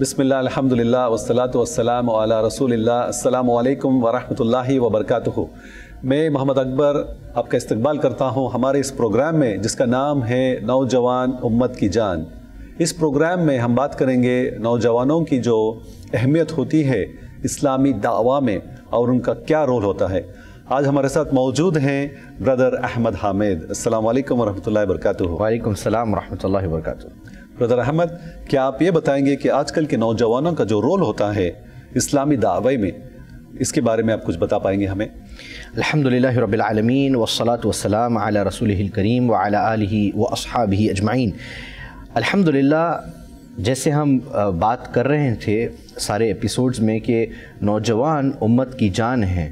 بسم اللہ الحمد للہ وسلاۃ والسلام علی رسول اللہ السلام علیکم ورحمۃ اللہ وبرکاتہ میں محمد اکبر آپ کا استقبال کرتا ہوں ہمارے اس پروگرام میں جس کا نام ہے نوجوان امت کی جان اس پروگرام میں ہم بات کریں گے نوجوانوں کی جو اہمیت ہوتی ہے اسلامی دعویٰ میں اور ان کا کیا رول ہوتا ہے آج ہمارے ساتھ موجود ہیں بردر احمد حامد السلام علیکم ورحمۃ اللہ وبرکاتہ وعلیکم السلام ورحمۃ اللہ وبرکاتہ بردر احمد کیا آپ یہ بتائیں گے کہ آج کل کے نوجوانوں کا جو رول ہوتا ہے اسلامی دعوی میں، اس کے بارے میں آپ کچھ بتا پائیں گے ہمیں؟ الحمد للہ رب العالمین، والصلاة والسلام علی رسول الکریم وعلی آلہ و اجمعین۔ الحمد للہ جیسے ہم بات کر رہے تھے سارے ایپیسوڈز میں کہ نوجوان امت کی جان ہیں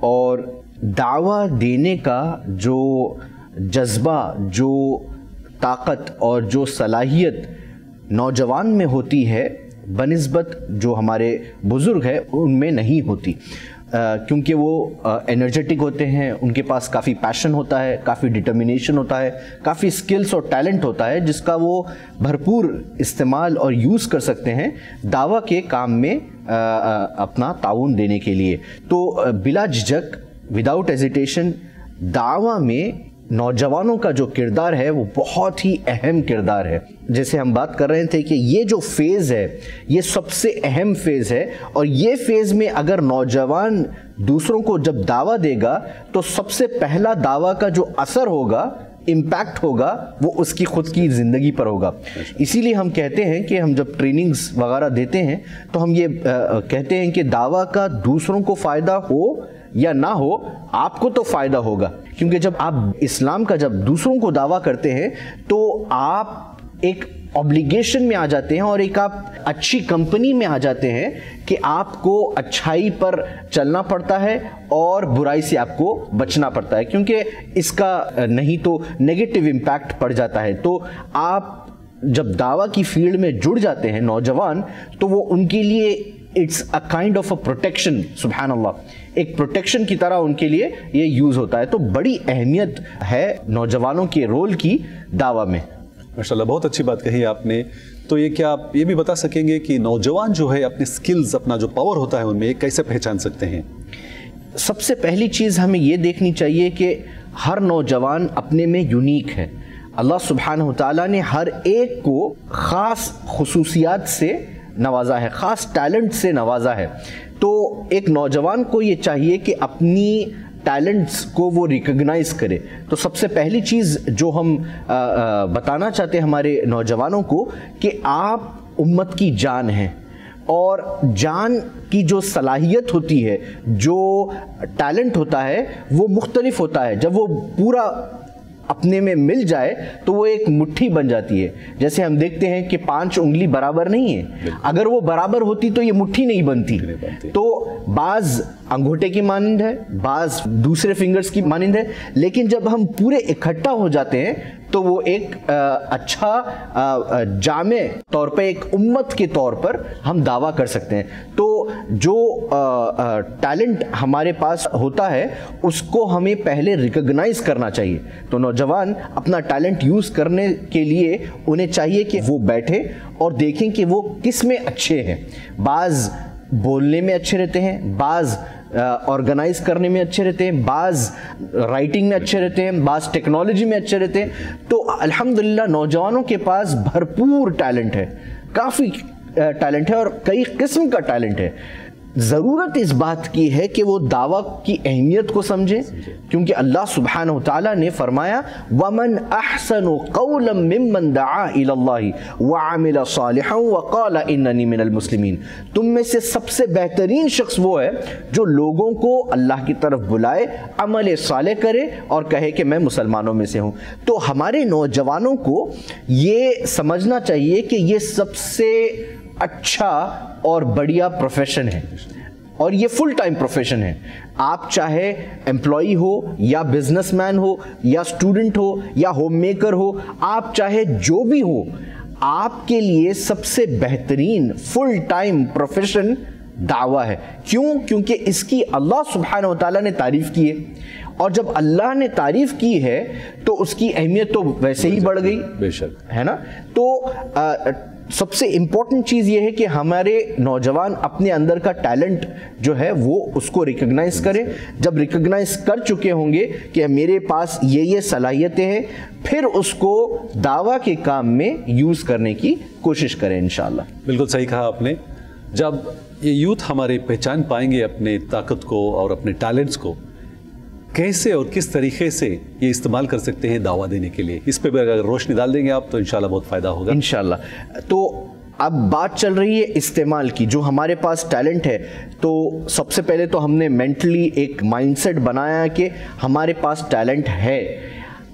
اور دعویٰ دینے کا جو جذبہ، جو طاقت اور جو صلاحیت نوجوان میں ہوتی ہے، بنسبت جو ہمارے بزرگ ہے ان میں نہیں ہوتی۔ کیونکہ وہ انرجیٹک ہوتے ہیں، ان کے پاس کافی پیشن ہوتا ہے، کافی ڈٹرمنیشن ہوتا ہے، کافی سکلز اور ٹیلنٹ ہوتا ہے، جس کا وہ بھرپور استعمال اور یوز کر سکتے ہیں دعویٰ کے کام میں اپنا تعاون دینے کے لیے۔ تو بلا جھجک وداؤٹ ایزیٹیشن دعویٰ میں نوجوانوں کا جو کردار ہے وہ بہت ہی اہم کردار ہے۔ جیسے ہم بات کر رہے تھے کہ یہ جو فیز ہے، یہ سب سے اہم فیز ہے اور یہ فیز میں اگر نوجوان دوسروں کو جب دعویٰ دے گا تو سب سے پہلا دعویٰ کا جو اثر ہوگا امپیکٹ ہوگا، وہ اس کی خود کی زندگی پر ہوگا۔ اسی لیے ہم کہتے ہیں کہ ہم جب ٹریننگز وغیرہ دیتے ہیں تو ہم یہ کہتے ہیں کہ دعویٰ کا دوسروں کو فائدہ ہو یا نہ ہو، آپ کو تو فائدہ ہوگا۔ کیونکہ جب آپ اسلام کا جب دوسروں کو دعویٰ کرتے ہیں تو آپ ایک اوبلیگیشن میں آ جاتے ہیں اور ایک آپ اچھی کمپنی میں آ جاتے ہیں کہ آپ کو اچھائی پر چلنا پڑتا ہے اور برائی سے آپ کو بچنا پڑتا ہے کیونکہ اس کا نہیں تو نیگیٹو امپیکٹ پڑ جاتا ہے تو آپ جب دعویٰ کی فیلڈ میں جڑ جاتے ہیں نوجوان تو وہ ان کے لیے it's a kind of a protection سبحان اللہ ایک پروٹیکشن کی طرح ان کے لیے یہ یوز ہوتا ہے۔ تو بڑی اہمیت ہے نوجوانوں کے رول کی دعویٰ میں۔ ماشاءاللہ بہت اچھی بات کہی آپ نے۔ تو یہ کیا آپ یہ بھی بتا سکیں گے کہ نوجوان جو ہے اپنے سکلز اپنا جو پاور ہوتا ہے ان میں کیسے پہچان سکتے ہیں؟ سب سے پہلی چیز ہمیں یہ دیکھنی چاہیے کہ ہر نوجوان اپنے میں یونیک ہے۔ اللہ سبحانہ تعالیٰ نے ہر ایک کو خاص خصوصیات سے نوازا ہے، خاص ٹیلنٹ سے نوازا ہے۔ تو ایک نوجوان کو یہ چاہیے کہ اپنی ٹیلنٹس کو وہ ریکگنائز کرے۔ تو سب سے پہلی چیز جو ہم بتانا چاہتے ہیں ہمارے نوجوانوں کو کہ آپ امت کی جان ہیں۔ اور جان کی جو صلاحیت ہوتی ہے، جو ٹیلنٹ ہوتا ہے، وہ مختلف ہوتا ہے۔ جب وہ پورا اپنے میں مل جائے تو وہ ایک مٹھی بن جاتی ہے۔ جیسے ہم دیکھتے ہیں کہ پانچ انگلی برابر نہیں ہے اگر وہ برابر ہوتی تو یہ مٹھی نہیں بنتی۔ تو بعض انگوٹے کی مانند ہے بعض دوسرے فنگرز کی مانند ہے۔ لیکن جب ہم پورے اکٹھا ہو جاتے ہیں تو وہ ایک اچھا جامع طور پہ ایک امت کے طور پر ہم دعویٰ کر سکتے ہیں۔ تو جو ٹیلنٹ ہمارے پاس ہوتا ہے، اس کو ہمیں پہلے ریکگنائز کرنا چاہیے۔ تو نوجوان اپنا ٹیلنٹ یوز کرنے کے لیے انہیں چاہیے کہ وہ بیٹھے اور دیکھیں کہ وہ کس میں اچھے ہیں۔ بعض بولنے میں اچھے رہتے ہیں، بعض آرگنائز کرنے میں اچھے رہتے ہیں، بعض رائٹنگ میں اچھے رہتے ہیں، بعض ٹیکنالوجی میں اچھے رہتے ہیں۔ تو الحمدللہ نوجوانوں کے پاس بھرپور ٹیلنٹ ہے، کافی ٹیلنٹ ہے اور کئی قسم کا ٹیلنٹ ہے۔ ضرورت اس بات کی ہے کہ وہ دعویٰ کی اہمیت کو سمجھیں کیونکہ اللہ سبحانہ وتعالی نے فرمایا، وَمَنْ أَحْسَنُ قَوْلًا مِّمَّنْ دَعَا إِلَى اللَّهِ وَعَمِلَ صَالِحًا وَقَالَ إِنَّنِي مِنَ الْمُسْلِمِينَ۔ تم میں سے سب سے بہترین شخص وہ ہے جو لوگوں کو اللہ کی طرف بلائے، عمل صالح کرے اور کہے کہ میں مسلمانوں میں سے ہوں۔ تو ہمارے نوجوانوں کو یہ سمجھنا چاہیے کہ یہ سب سے اچھا اور بڑھیا پروفیشن ہے۔ اور یہ فل ٹائم پروفیشن ہے۔ آپ چاہے امپلائی ہو یا بزنس مین ہو یا سٹوڈنٹ ہو یا ہوم میکر ہو آپ چاہے جو بھی ہو آپ کے لیے سب سے بہترین فل ٹائم پروفیشن دعویٰ ہے۔ کیوں؟ کیونکہ اس کی اللہ سبحانہ و تعالیٰ نے تعریف کی ہے۔ اور جب اللہ نے تعریف کی ہے تو اس کی اہمیت تو ویسے ہی بڑھ گئی بے شک۔ ہے نا؟ تو سب سے امپورٹنٹ چیز یہ ہے کہ ہمارے نوجوان اپنے اندر کا ٹیلنٹ جو ہے وہ اس کو ریکگنائز کریں جب ریکگنائز کر چکے ہوں گے کہ میرے پاس یہ یہ صلاحیتیں ہیں، پھر اس کو دعویٰ کے کام میں یوز کرنے کی کوشش کریں انشاءاللہ۔ بالکل صحیح کہا آپ نے۔ جب یہ یوتھ ہمارے پہچان پائیں گے اپنے طاقت کو اور اپنے ٹیلنٹس کو کیسے اور کس طریقے سے یہ استعمال کر سکتے ہیں دعویٰ دینے کے لیے؟ اس پہ بھی اگر روشنی ڈال دیں گے آپ تو انشاءاللہ بہت فائدہ ہوگا۔ انشاءاللہ۔ تو اب بات چل رہی ہے استعمال کی۔ جو ہمارے پاس ٹیلنٹ ہے، تو سب سے پہلے تو ہم نے مینٹلی ایک مائنڈ سیٹ بنایا کہ ہمارے پاس ٹیلنٹ ہے۔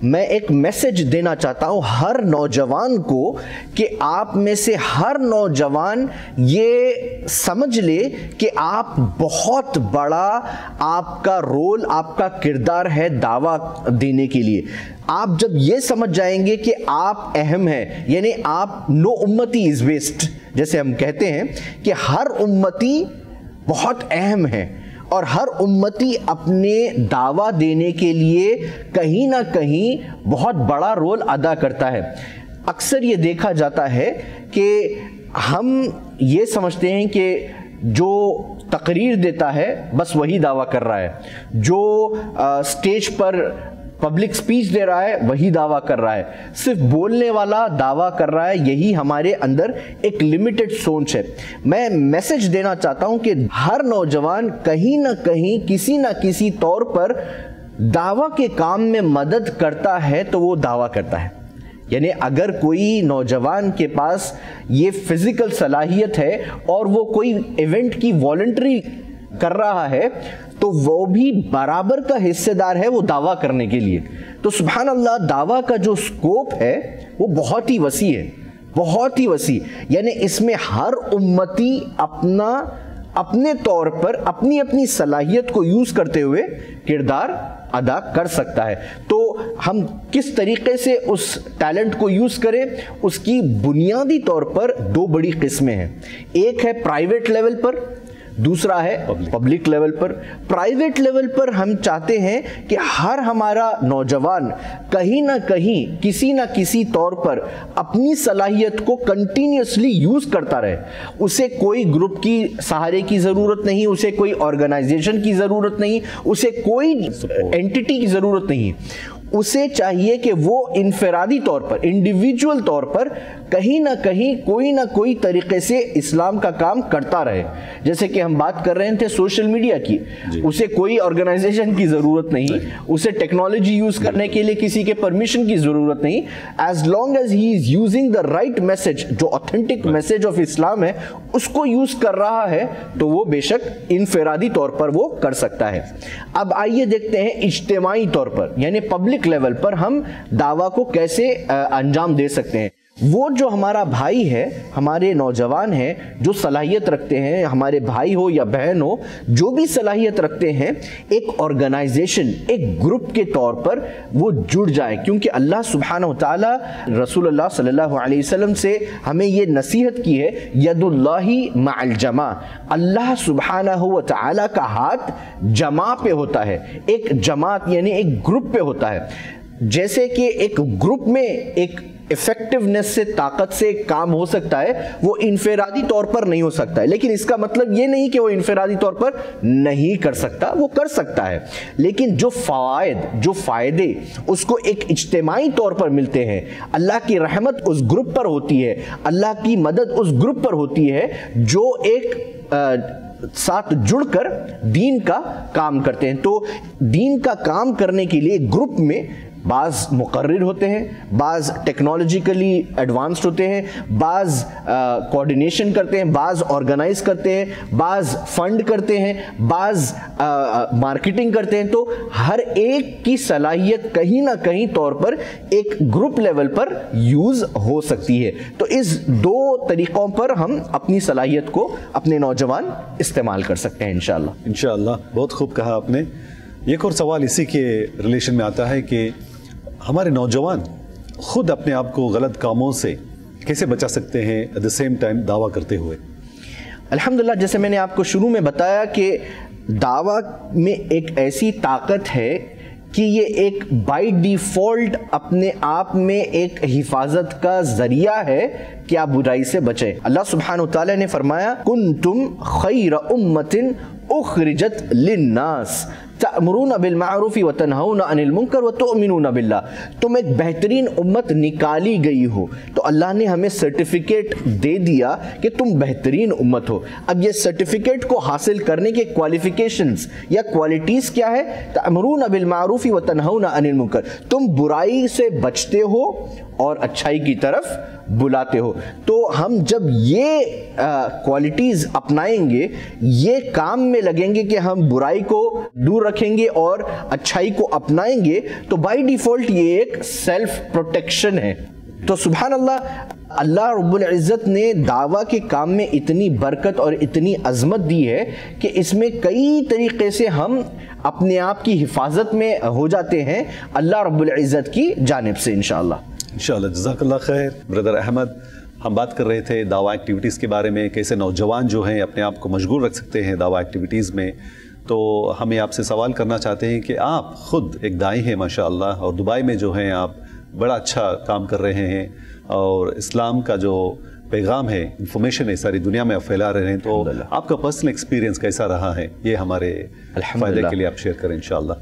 میں ایک میسج دینا چاہتا ہوں ہر نوجوان کو کہ آپ میں سے ہر نوجوان یہ سمجھ لے کہ آپ بہت بڑا آپ کا رول، آپ کا کردار ہے دعویٰ دینے کے لیے۔ آپ جب یہ سمجھ جائیں گے کہ آپ اہم ہیں یعنی آپ نو امتی از ویسٹ جیسے ہم کہتے ہیں کہ ہر امتی بہت اہم ہے۔ اور ہر امتی اپنے دعویٰ دینے کے لیے کہیں نہ کہیں بہت بڑا رول ادا کرتا ہے۔ اکثر یہ دیکھا جاتا ہے کہ ہم یہ سمجھتے ہیں کہ جو تقریر دیتا ہے بس وہی دعویٰ کر رہا ہے۔ جو سٹیج پر پبلک سپیچ دے رہا ہے، وہی دعویٰ کر رہا ہے۔ صرف بولنے والا دعویٰ کر رہا ہے، یہی ہمارے اندر ایک لمیٹڈ سوچ ہے۔ میں میسج دینا چاہتا ہوں کہ ہر نوجوان کہیں نہ کہیں، کسی نہ کسی طور پر دعویٰ کے کام میں مدد کرتا ہے تو وہ دعویٰ کرتا ہے۔ یعنی اگر کوئی نوجوان کے پاس یہ فزیکل صلاحیت ہے اور وہ کوئی ایونٹ کی والنٹری کر رہا ہے تو وہ بھی برابر کا حصے دار ہے وہ دعویٰ کرنے کے لیے۔ تو سبحان اللہ، دعویٰ کا جو سکوپ ہے، وہ بہت ہی وسیع ہے۔ بہت ہی وسیع۔ یعنی اس میں ہر امتی اپنا، اپنے طور پر اپنی اپنی صلاحیت کو یوز کرتے ہوئے کردار ادا کر سکتا ہے۔ تو ہم کس طریقے سے اس ٹیلنٹ کو یوز کریں؟ اس کی بنیادی طور پر دو بڑی قسمیں ہیں۔ ایک ہے پرائیویٹ لیول پر دوسرا ہے پبلک لیول پر۔ پرائیویٹ لیول پر ہم چاہتے ہیں کہ ہر ہمارا نوجوان کہیں نہ کہیں کسی نہ کسی طور پر اپنی صلاحیت کو کنٹینیوسلی یوز کرتا رہے۔ اسے کوئی گروپ کی سہارے کی ضرورت نہیں اسے کوئی آرگنائزیشن کی ضرورت نہیں اسے کوئی انٹیٹی کی ضرورت نہیں۔ اسے چاہیے کہ وہ انفرادی طور پر انڈیویجول طور پر کہیں نہ کہیں کوئی نہ کوئی طریقے سے اسلام کا کام کرتا رہے۔ جیسے کہ ہم بات کر رہے تھے سوشل میڈیا کی۔ جی۔ اسے کوئی آرگنائزیشن کی ضرورت نہیں۔ اسے ٹیکنالوجی یوز کرنے کے لیے کسی کے پرمیشن کی ضرورت نہیں۔ As long as he is using the right message جو اوتھینٹک میسج آف اسلام ہے اس کو یوز کر رہا ہے تو وہ بے شک انفرادی طور پر وہ کر سکتا ہے۔ اب آئیے دیکھتے ہیں اجتماعی طور پر یعنی پبلک لیول پر ہم دعویٰ کو کیسے انجام دے سکتے ہیں۔ وہ جو ہمارا بھائی ہے، ہمارے نوجوان ہیں، جو صلاحیت رکھتے ہیں، ہمارے بھائی ہو یا بہن ہو، جو بھی صلاحیت رکھتے ہیں، ایک آرگنائزیشن ایک گروپ کے طور پر وہ جڑ جائے۔ کیونکہ اللہ سبحانہ و تعالی رسول اللہ صلی اللہ علیہ وسلم سے ہمیں یہ نصیحت کی ہے ید اللہ مع الجمع اللہ سبحانہ و تعالی کا ہاتھ جمع پہ ہوتا ہے۔ ایک جماعت یعنی ایک گروپ پہ ہوتا ہے۔ جیسے کہ ایک گروپ میں ایک افیکٹونیس سے، طاقت سے کام ہو سکتا ہے، وہ انفرادی طور پر نہیں ہو سکتا ہے۔ لیکن اس کا مطلب یہ نہیں کہ وہ انفرادی طور پر نہیں کر سکتا، وہ کر سکتا ہے۔ لیکن جو فوائد، جو فائدے اس کو ایک اجتماعی طور پر ملتے ہیں، اللہ کی رحمت اس گروپ پر ہوتی ہے، اللہ کی مدد اس گروپ پر ہوتی ہے، جو ایک ساتھ جڑ کر دین کا کام کرتے ہیں۔ تو دین کا کام کرنے کے لیے گروپ میں بعض مقرر ہوتے ہیں، بعض ٹیکنالوجیکلی ایڈوانسڈ ہوتے ہیں، بعض کوارڈینیشن کرتے ہیں، بعض آرگنائز کرتے ہیں، بعض فنڈ کرتے ہیں، بعض مارکیٹنگ کرتے ہیں۔ تو ہر ایک کی صلاحیت کہیں نہ کہیں طور پر ایک گروپ لیول پر یوز ہو سکتی ہے۔ تو اس دو طریقوں پر ہم اپنی صلاحیت کو اپنے نوجوان استعمال کر سکتے ہیں، انشاءاللہ۔ انشاءاللہ، بہت خوب کہا آپ نے۔ ایک اور سوال اسی کے ریلیشن میں آتا ہے کہ ہمارے نوجوان خود اپنے آپ کو غلط کاموں سے کیسے بچا سکتے ہیں ایٹ دا سیم ٹائم دعویٰ کرتے ہوئے؟ الحمدللہ، جیسے میں نے آپ کو شروع میں بتایا کہ دعویٰ میں ایک ایسی طاقت ہے کہ یہ ایک بائی ڈیفالٹ اپنے آپ میں ایک حفاظت کا ذریعہ ہے کہ آپ برائی سے بچیں۔ اللہ سبحانہ تعالیٰ نے فرمایا کن تم خیر امت اخرجت للناس تأمرون بالمعروف وتنہون عن المنکر وتؤمنون باللہ۔ تم ایک بہترین امت نکالی گئی ہو۔ تو اللہ نے ہمیں سرٹیفکیٹ دے دیا کہ تم بہترین امت ہو۔ اب یہ سرٹیفکیٹ کو حاصل کرنے کے کوالیفیکیشنز یا کوالٹیز کیا ہے؟ تأمرون بالمعروف وتنہون عن المنکر۔ تم برائی سے بچتے ہو اور اچھائی کی طرف بلاتے ہو۔ تو ہم جب یہ کوالٹیز اپنائیں گے، یہ کام میں لگیں گے کہ ہم برائی کو دور رکھیں گے اور اچھائی کو اپنائیں گے، تو بائی ڈیفالٹ یہ ایک سیلف پروٹیکشن ہے۔ تو سبحان اللہ اللہ رب العزت نے دعویٰ کے کام میں اتنی برکت اور اتنی عظمت دی ہے کہ اس میں کئی طریقے سے ہم اپنے آپ کی حفاظت میں ہو جاتے ہیں۔ اللہ رب العزت کی جانب سے انشاءاللہ۔ انشاءاللہ جزاک اللہ خیر۔ بردر احمد، ہم بات کر رہے تھے دعویٰ ایکٹیویٹیز کے بارے میں، کیسے نوجوان جو ہیں اپنے آپ کو مشغول رکھ سکتے ہیں دعویٰ ایکٹیویٹیز میں۔ تو ہمیں آپ سے سوال کرنا چاہتے ہیں کہ آپ خود ایک دائی ہیں ماشاءاللہ اور دبئی میں جو ہیں آپ بڑا اچھا کام کر رہے ہیں اور اسلام کا جو پیغام ہے انفارمیشن ہے ساری دنیا میں آپ پھیلا رہے ہیں تو آپ کا پرسنل ایکسپیرینس کیسا رہا ہے؟ یہ ہمارے فائدے کے لیے آپ شیئر کریں انشاءاللہ۔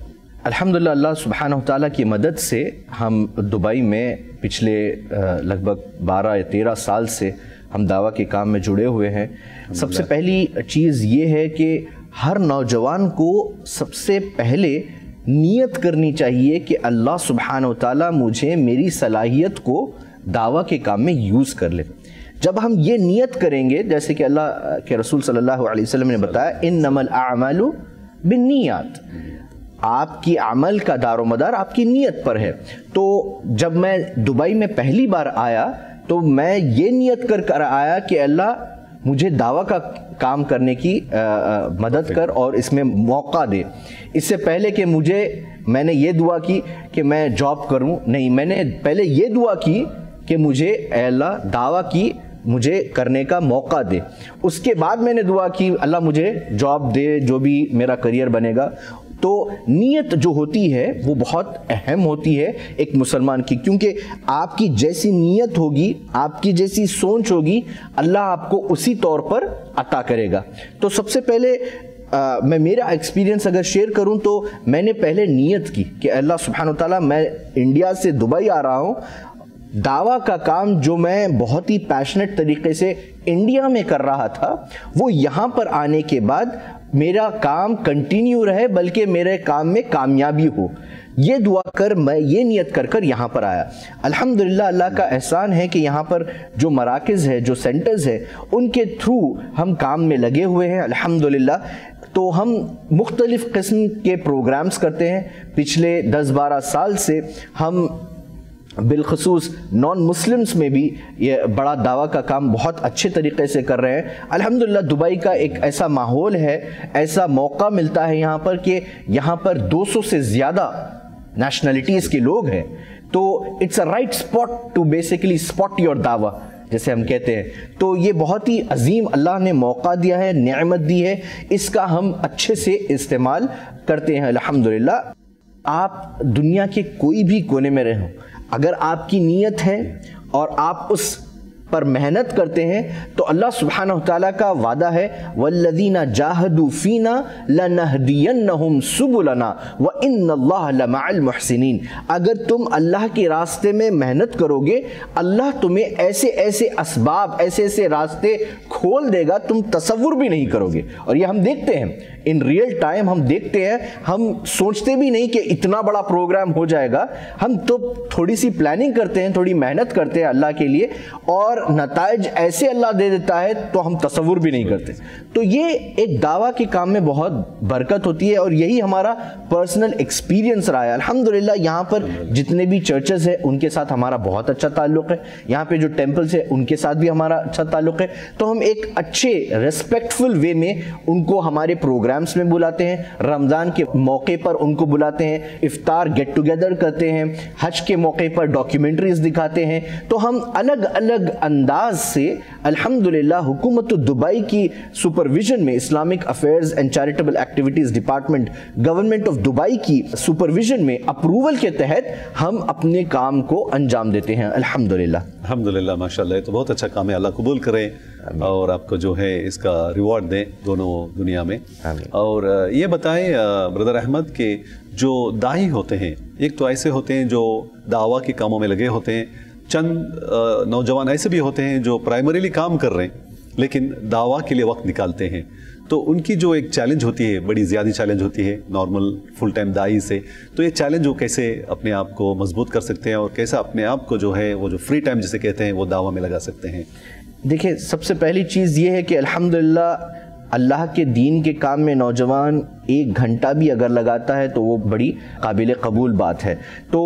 الحمدللہ اللہ سبحانہ تعالیٰ کی مدد سے ہم دبئی میں پچھلے لگ بھگ بارہ یا تیرہ سال سے ہم دعویٰ کے کام میں جڑے ہوئے ہیں۔ سب سے پہلی چیز یہ ہے کہ ہر نوجوان کو سب سے پہلے نیت کرنی چاہیے کہ اللہ سبحانہ تعالیٰ مجھے میری صلاحیت کو دعویٰ کے کام میں یوز کر لے۔ جب ہم یہ نیت کریں گے، جیسے کہ اللہ کے رسول صلی اللہ علیہ وسلم نے بتایا ان نمل اعمال بالنیات۔ آپ کی عمل کا دار و مدار آپ کی نیت پر ہے۔ تو جب میں دبئی میں پہلی بار آیا، تو میں یہ نیت کر کر آیا کہ اللہ مجھے دعویٰ کا کام کرنے کی مدد کر اور اس میں موقع دے۔ اس سے پہلے کہ مجھے، میں نے یہ دعا کی کہ میں جاب کروں، نہیں، میں نے پہلے یہ دعا کی کہ مجھے اے اللہ دعویٰ کی مجھے کرنے کا موقع دے۔ اس کے بعد میں نے دعا کی، اللہ مجھے جاب دے، جو بھی میرا کریئر بنے گا۔ تو نیت جو ہوتی ہے وہ بہت اہم ہوتی ہے ایک مسلمان کی، کیونکہ آپ کی جیسی نیت ہوگی، آپ کی جیسی سوچ ہوگی، اللہ آپ کو اسی طور پر عطا کرے گا۔ تو سب سے پہلے میں، میرا ایکسپیرینس اگر شیئر کروں تو میں نے پہلے نیت کی کہ اللہ سبحانہ تعالیٰ میں انڈیا سے دبئی آ رہا ہوں۔ دعویٰ کا کام جو میں بہت ہی پیشنٹ طریقے سے انڈیا میں کر رہا تھا، وہ یہاں پر آنے کے بعد میرا کام کنٹینیو رہے، بلکہ میرے کام میں کامیابی ہو۔ یہ دعا کر، میں یہ نیت کر کر یہاں پر آیا۔ الحمدللہ اللہ کا احسان ہے کہ یہاں پر جو مراکز ہے، جو سینٹرز ہے، ان کے تھرو ہم کام میں لگے ہوئے ہیں۔ الحمدللہ، تو ہم مختلف قسم کے پروگرامز کرتے ہیں۔ پچھلے دس بارہ سال سے ہم بالخصوص نان مسلمز میں بھی یہ بڑا دعویٰ کا کام بہت اچھے طریقے سے کر رہے ہیں۔ الحمدللہ دبئی کا ایک ایسا ماحول ہے، ایسا موقع ملتا ہے یہاں پر کہ یہاں پر دو سو سے زیادہ نیشنلٹیز کے لوگ ہیں۔ تو it's a right spot to basically spot your دعویٰ جیسے ہم کہتے ہیں۔ تو یہ بہت ہی عظیم اللہ نے موقع دیا ہے، نعمت دی ہے، اس کا ہم اچھے سے استعمال کرتے ہیں۔ الحمدللہ، آپ دنیا کے کوئی بھی کونے میں رہو اگر آپ کی نیت ہے اور آپ اس پر محنت کرتے ہیں، تو اللہ سبحانہ تعالیٰ کا وعدہ ہے، وَالَّذِينَ جَاهَدُوا فِينَا لَنَهْدِيَنَّهُمْ سُبُلَنَا وَإِنَّ اللَّهَ لَمَعَ الْمُحْسِنِينَ۔ اگر تم اللہ کے راستے میں محنت کرو گے اللہ تمہیں ایسے ایسے اسباب، ایسے ایسے راستے کھول دے گا، تم تصور بھی نہیں کرو گے اور یہ ہم دیکھتے ہیں۔ ان ریئل ٹائم ہم دیکھتے ہیں، ہم سوچتے بھی نہیں کہ اتنا بڑا پروگرام ہو جائے گا۔ ہم تو تھوڑی سی پلاننگ کرتے ہیں، تھوڑی محنت کرتے ہیں اللہ کے لیے، اور نتائج ایسے اللہ دے دیتا ہے تو ہم تصور بھی نہیں کرتے۔ تو یہ ایک دعویٰ کے کام میں بہت برکت ہوتی ہے، اور یہی ہمارا پرسنل ایکسپیرینس رہا ہے۔ الحمدللہ، یہاں پر جتنے بھی چرچز ہیں، ان کے ساتھ ہمارا بہت اچھا تعلق ہے۔ یہاں پہ جو ٹیمپلز ہیں، ان کے ساتھ بھی ہمارا اچھا تعلق ہے۔ تو ہم ایک اچھے ریسپیکٹفل وے میں ان کو ہمارے پروگرام پروگرامز میں بلاتے ہیں، رمضان کے موقع پر ان کو بلاتے ہیں، افطار گیٹ ٹوگیدر کرتے ہیں، حج کے موقع پر ڈاکیومنٹریز دکھاتے ہیں۔ تو ہم الگ الگ انداز سے الحمدللہ حکومت دبئی کی سپرویژن میں Islamic affairs and charitable activities department government of Dubai کی سپرویژن میں اپروول کے تحت ہم اپنے کام کو انجام دیتے ہیں۔ الحمدللہ۔ الحمدللہ، ماشاءاللہ، یہ تو بہت اچھا کام ہے، اللہ قبول کرے۔ اور آپ کو جو ہے اس کا ریوارڈ دیں دونوں دنیا میں۔ اور یہ بتائیں بردر احمد کہ جو دائی ہوتے ہیں ایک تو ایسے ہوتے ہیں جو دعویٰ کے کاموں میں لگے ہوتے ہیں چند نوجوان ایسے بھی ہوتے ہیں جو پرائمریلی کام کر رہے ہیں لیکن دعویٰ کے لیے وقت نکالتے ہیں. تو ان کی جو ایک چیلنج ہوتی ہے بڑی زیادہ چیلنج ہوتی ہے نارمل فل ٹائم دائی سے تو یہ چیلنج وہ کیسے اپنے آپ کو مضبوط کر سکتے ہیں اور کیسا اپنے آپ کو جو ہے وہ جو فری ٹائم جسے کہتے ہیں وہ دعویٰ میں لگا سکتے ہیں؟ دیکھیں، سب سے پہلی چیز یہ ہے کہ الحمدللہ اللہ کے دین کے کام میں نوجوان ایک گھنٹہ بھی اگر لگاتا ہے تو وہ بڑی قابل قبول بات ہے۔ تو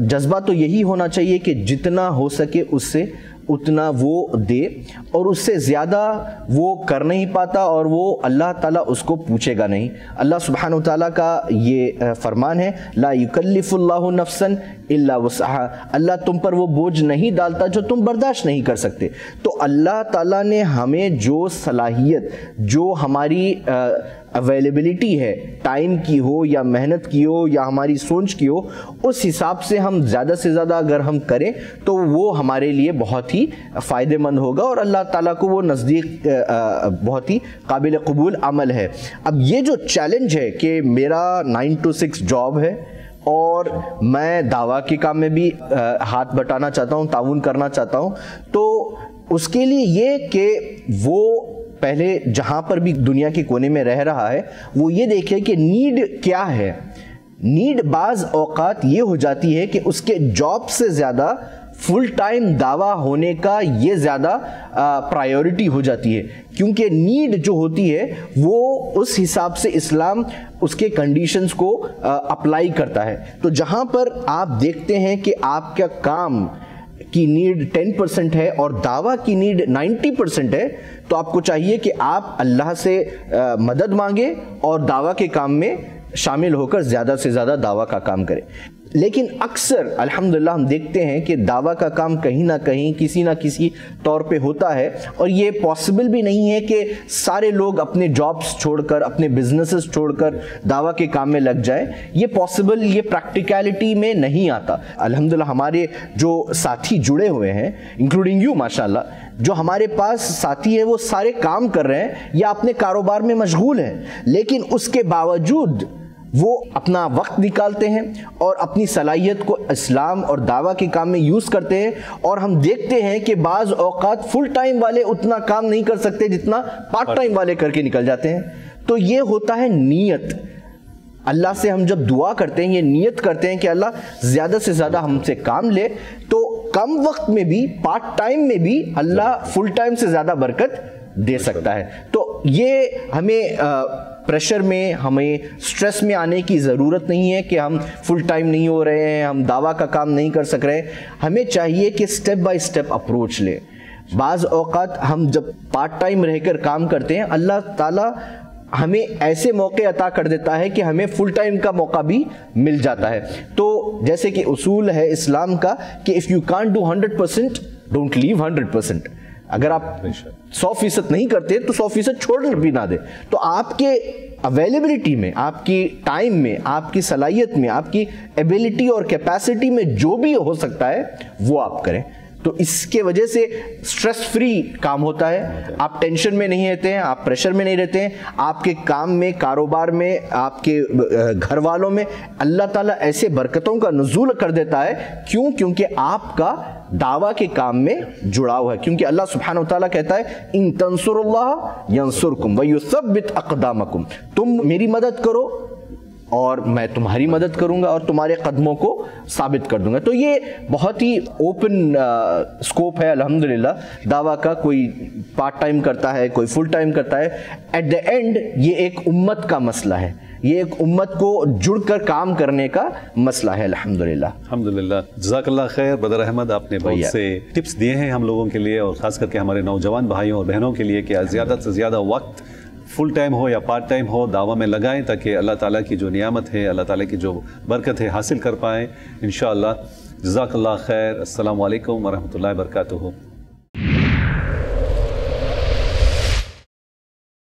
جذبہ تو یہی ہونا چاہیے کہ جتنا ہو سکے اس سے اتنا وہ دے اور اس سے زیادہ وہ کر نہیں پاتا اور وہ اللہ تعالیٰ اس کو پوچھے گا نہیں۔ اللہ سبحانہ و تعالیٰ کا یہ فرمان ہے، لا یکلف اللہ نفسا الا وسعها اللہ تم پر وہ بوجھ نہیں ڈالتا جو تم برداشت نہیں کر سکتے۔ تو اللہ تعالیٰ نے ہمیں جو صلاحیت، جو ہماری اویلیبلٹی ہے ٹائم کی ہو یا محنت کی ہو یا ہماری سوچ کی ہو، اس حساب سے ہم زیادہ سے زیادہ اگر ہم کریں تو وہ ہمارے لیے بہت ہی فائدے مند ہوگا اور اللہ تعالیٰ کو وہ نزدیک بہت ہی قابل قبول عمل ہے۔ اب یہ جو چیلنج ہے کہ میرا نائن ٹو سکس جاب ہے اور میں دعویٰ کے کام میں بھی ہاتھ بٹانا چاہتا ہوں، تعاون کرنا چاہتا ہوں، تو اس کے لیے یہ کہ وہ پہلے جہاں پر بھی دنیا کے کونے میں رہ رہا ہے، وہ یہ دیکھے کہ نیڈ کیا ہے۔ نیڈ بعض اوقات یہ ہو جاتی ہے کہ اس کے جاب سے زیادہ فل ٹائم دعویٰ ہونے کا یہ زیادہ پرائیورٹی ہو جاتی ہے۔ کیونکہ نیڈ جو ہوتی ہے، وہ اس حساب سے اسلام اس کے کنڈیشنز کو اپلائی کرتا ہے۔ تو جہاں پر آپ دیکھتے ہیں کہ آپ کا کام کی نیڈ ٹین پرسنٹ ہے اور دعویٰ کی نیڈ نائنٹی پرسنٹ ہے، تو آپ کو چاہیے کہ آپ اللہ سے مدد مانگے اور دعویٰ کے کام میں شامل ہو کر زیادہ سے زیادہ دعویٰ کا کام کریں۔ لیکن اکثر الحمدللہ ہم دیکھتے ہیں کہ دعویٰ کا کام کہیں نہ کہیں کسی نہ کسی طور پہ ہوتا ہے اور یہ پاسبل بھی نہیں ہے کہ سارے لوگ اپنے جابز چھوڑ کر، اپنے بزنسز چھوڑ کر دعویٰ کے کام میں لگ جائے یہ پاسبل یہ پریکٹیکلٹی میں نہیں آتا۔ الحمدللہ ہمارے جو ساتھی جڑے ہوئے ہیں انکلوڈنگ یو ماشاءاللہ، جو ہمارے پاس ساتھی ہے وہ سارے کام کر رہے ہیں یا اپنے کاروبار میں مشغول ہیں۔ لیکن اس کے باوجود وہ اپنا وقت نکالتے ہیں اور اپنی صلاحیت کو اسلام اور دعویٰ کے کام میں یوز کرتے ہیں اور ہم دیکھتے ہیں کہ بعض اوقات فل ٹائم والے اتنا کام نہیں کر سکتے جتنا پارٹ ٹائم والے کر کے نکل جاتے ہیں۔ تو یہ ہوتا ہے نیت۔ اللہ سے ہم جب دعا کرتے ہیں، یہ نیت کرتے ہیں کہ اللہ زیادہ سے زیادہ ہم سے کام لے۔ تو کم وقت میں بھی پارٹ ٹائم میں بھی اللہ فل ٹائم سے زیادہ برکت دے سکتا ہے۔ تو یہ ہمیں پریشر میں، ہمیں سٹریس میں آنے کی ضرورت نہیں ہے کہ ہم فل ٹائم نہیں ہو رہے ہیں، ہم دعویٰ کا کام نہیں کر سک رہے۔ ہمیں چاہیے کہ سٹیپ بائی سٹیپ اپروچ لیں۔ بعض اوقات ہم جب پارٹ ٹائم رہ کر کام کرتے ہیں، اللہ تعالیٰ ہمیں ایسے موقع عطا کر دیتا ہے کہ ہمیں فل ٹائم کا موقع بھی مل جاتا ہے۔ تو جیسے کہ اصول ہے اسلام کا کہ if you can't do hundred percent don't leave hundred percent اگر آپ سو فیصد نہیں کرتے تو سو فیصد چھوڑ بھی نہ دیں تو آپ کے اویلیبلٹی میں، آپ کی ٹائم میں، آپ کی صلاحیت میں، آپ کی ایبیلٹی اور کیپیسٹی میں جو بھی ہو سکتا ہے، وہ آپ کریں۔ تو اس کے وجہ سے سٹریس فری کام ہوتا ہے۔ آپ ٹینشن میں نہیں رہتے ہیں، آپ پریشر میں نہیں رہتے ہیں۔ آپ کے کام میں، کاروبار میں، آپ کے گھر والوں میں اللہ تعالیٰ ایسے برکتوں کا نزول کر دیتا ہے۔ کیوں؟ کیونکہ آپ کا دعویٰ کے کام میں جڑا ہوا ہے۔ کیونکہ اللہ سبحانہ وتعالیٰ کہتا ہے، ان تنصر اللہ ینصرکم ویثبت اقدامکم تم میری مدد کرو اور میں تمہاری مدد کروں گا اور تمہارے قدموں کو ثابت کر دوں گا۔ تو یہ بہت ہی اوپن سکوپ ہے الحمدللہ۔ دعویٰ کا کوئی پارٹ ٹائم کرتا ہے کوئی فل ٹائم کرتا ہے۔ ایٹ دا اینڈ یہ ایک امت کا مسئلہ ہے۔ یہ ایک امت کو جڑ کر کام کرنے کا مسئلہ ہے الحمدللہ۔ الحمدللہ۔ جزاک اللہ خیر بدر احمد آپ نے بہت سے ٹپس دیے ہیں ہم لوگوں کے لیے اور خاص کر کے ہمارے نوجوان بھائیوں اور بہنوں کے لیے کہ زیادہ سے زیادہ وقت فل ٹائم ہو یا پارٹ ٹائم ہو، دعویٰ میں لگائیں تاکہ اللہ تعالیٰ کی جو نعمت ہے، اللہ تعالیٰ کی جو برکت ہے حاصل کر پائیں۔ انشاءاللہ، جزاک اللہ خیر۔ السلام علیکم ورحمۃ اللہ وبرکاتہ۔